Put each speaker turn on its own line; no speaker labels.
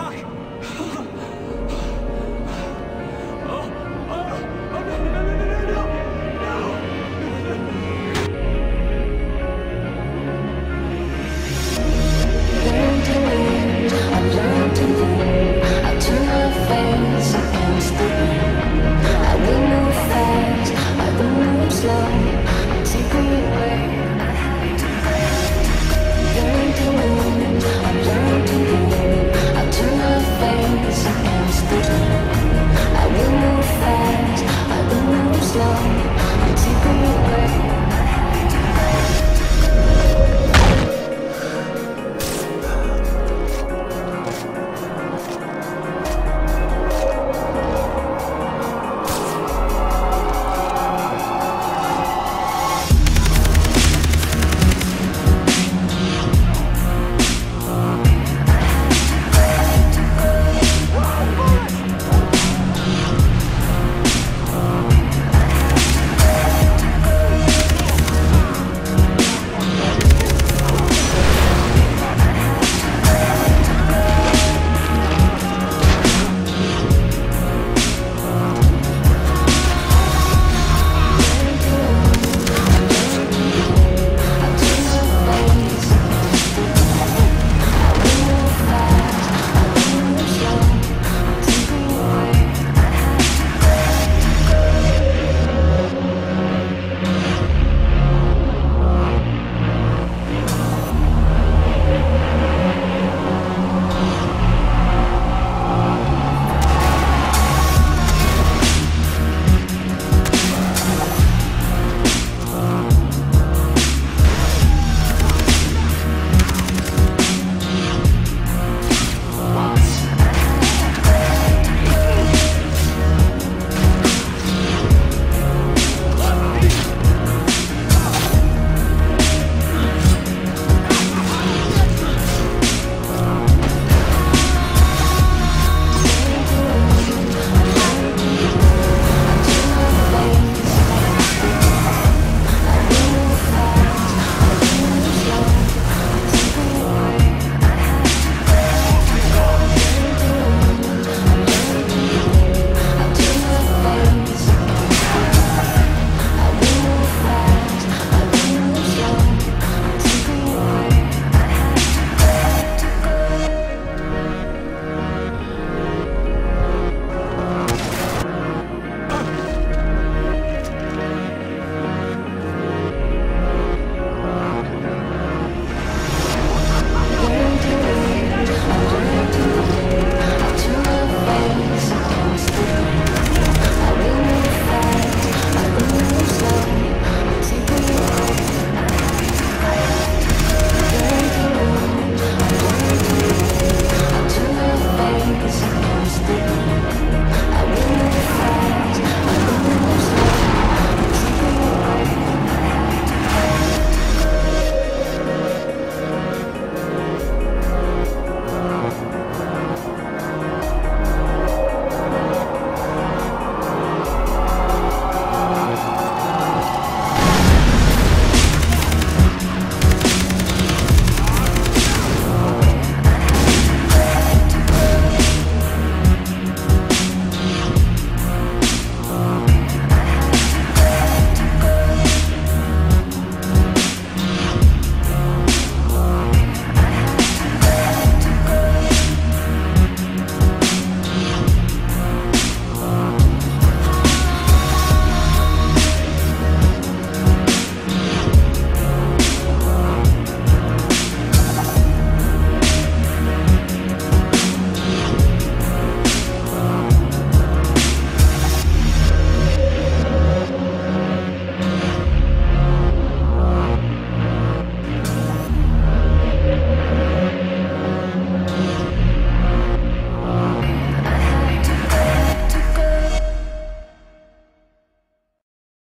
fuck?